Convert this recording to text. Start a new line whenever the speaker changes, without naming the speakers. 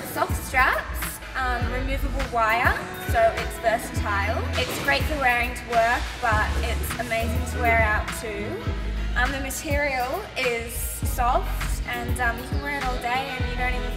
got soft straps, um, removable wire, so it's versatile. It's great for wearing to work, but it's amazing to wear out too. Um, the material is soft and um, you can wear it all day and you don't even